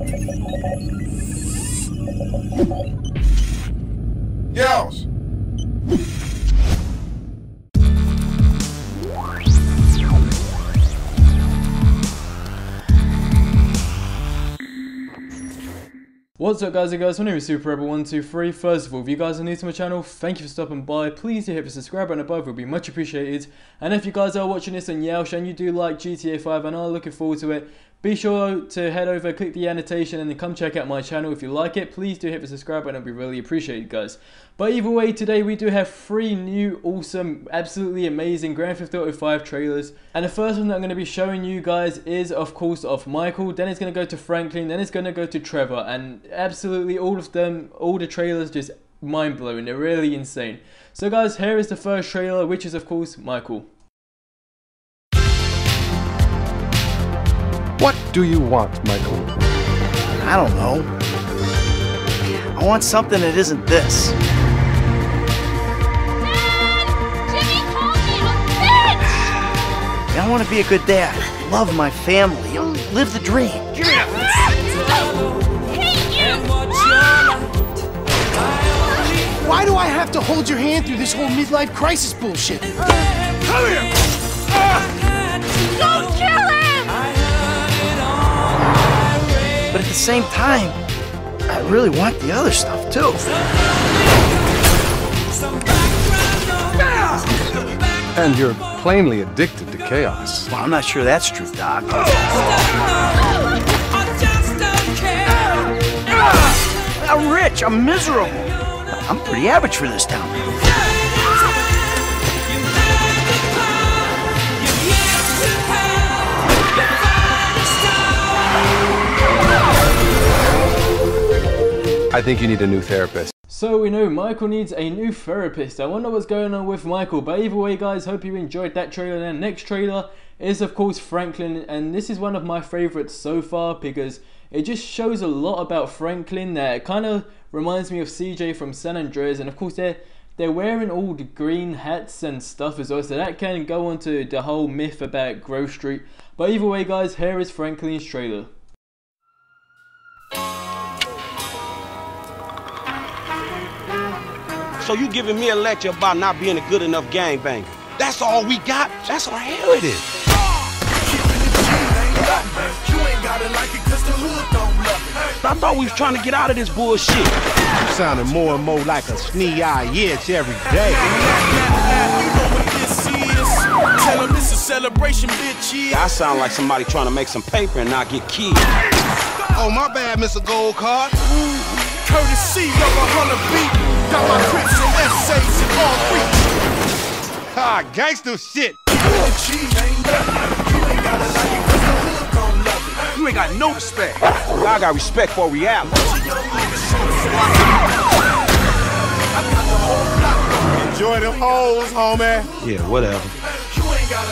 Yells! What's up guys and guys, my name is Super Rebel 123 First of all, if you guys are new to my channel, thank you for stopping by. Please do hit the subscribe button above, it would be much appreciated. And if you guys are watching this on Yeousch and you do like GTA 5 and are looking forward to it, be sure to head over, click the annotation, and then come check out my channel. If you like it, please do hit the subscribe button, it would be really appreciated, guys. But either way, today we do have three new, awesome, absolutely amazing Grand Theft Auto 5 trailers. And the first one that I'm going to be showing you guys is, of course, of Michael. Then it's going to go to Franklin. Then it's going to go to Trevor. And absolutely all of them, all the trailers just mind-blowing. They're really insane. So guys, here is the first trailer, which is, of course, Michael. What do you want, Michael? I don't know. I want something that isn't this. Jimmy called me a bitch! I want to be a good dad, love my family, live the dream. Thank you! Why do I have to hold your hand through this whole midlife crisis bullshit? Come here! Same time, I really want the other stuff too. And you're plainly addicted to chaos. Well, I'm not sure that's true, Doc. I'm rich, I'm miserable. I'm pretty average for this town. I think you need a new therapist. So we know Michael needs a new therapist. I wonder what's going on with Michael. But either way, guys, hope you enjoyed that trailer. And next trailer is, of course, Franklin. And this is one of my favorites so far because it just shows a lot about Franklin. That kind of reminds me of CJ from San Andreas. And of course, they're they're wearing all the green hats and stuff as well. So that can go on to the whole myth about Grove Street. But either way, guys, here is Franklin's trailer. So you giving me a lecture about not being a good enough gangbanger? That's all we got? That's our hell it is. I thought we was trying to get out of this bullshit. You sounding more and more like a snee-eye itch every day. Tell him a celebration, bitch. I sound like somebody trying to make some paper and not get killed. Oh, my bad, Mr. Gold Card. Courtesy of a beat. Got my crips and essays in all three. Ah, gangster shit. You ain't got no respect. I got respect for reality. Enjoy them hoes, homie. Yeah, whatever.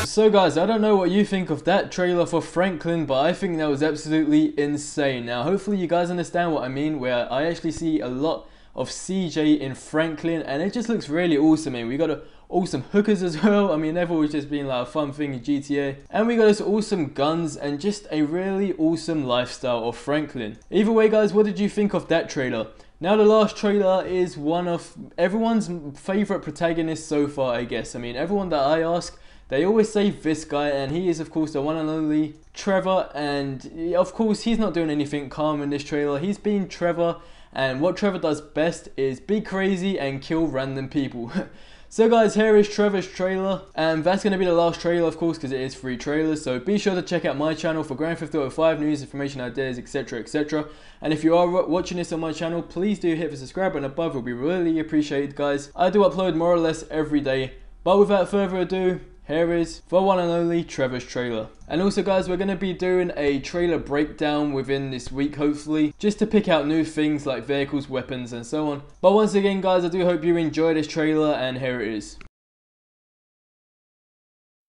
So guys, I don't know what you think of that trailer for Franklin, but I think that was absolutely insane. Now, hopefully you guys understand what I mean, where I actually see a lot of CJ in Franklin, and it just looks really awesome. I mean, we got a awesome hookers as well. I mean, they've always just been like a fun thing in GTA. And we got this awesome guns and just a really awesome lifestyle of Franklin. Either way, guys, what did you think of that trailer? Now the last trailer is one of everyone's favorite protagonist so far, I guess. I mean, everyone that I ask, they always say this guy, and he is of course the one and only Trevor. And of course, he's not doing anything calm in this trailer. He's being Trevor, and what Trevor does best is be crazy and kill random people. So guys, here is Trevor's trailer, and that's going to be the last trailer of course because it is free trailers, so be sure to check out my channel for Grand Theft Auto 5 news, information, ideas, etc, etc. And if you are watching this on my channel, please do hit the subscribe button above, it will be really appreciated guys. I do upload more or less every day, but without further ado, here is the one and only Trevor's trailer. And also guys, we're going to be doing a trailer breakdown within this week hopefully, just to pick out new things like vehicles, weapons and so on. But once again guys, I do hope you enjoy this trailer and here it is.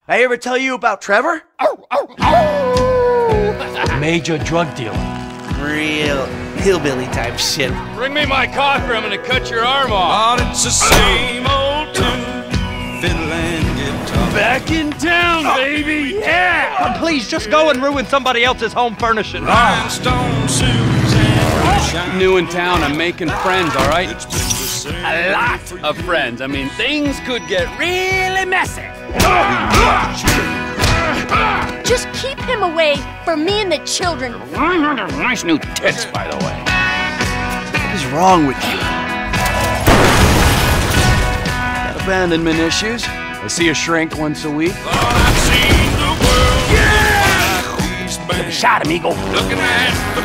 I ever tell you about Trevor? Oh, oh, oh. Major drug dealer. Real hillbilly type shit. Bring me my coffee, I'm gonna cut your arm off. But it's the same Back in town, oh. baby. Yeah. Please, just go and ruin somebody else's home furnishing. New in town, I'm making friends, all right? A lot of friends. I mean, things could get really messy. Just keep him away from me and the children. Nice new tits, by the way. What is wrong with you? Got abandonment issues? I see a shrink once a week. Shot, amigo. Looking at the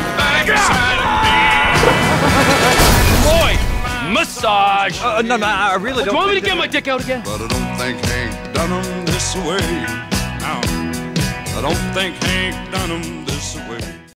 Boy, massage. Uh, no, no, I really Do don't. you want me to get my dick out again? But I don't think Hank done 'em this way. No. I don't think Hank done 'em this way.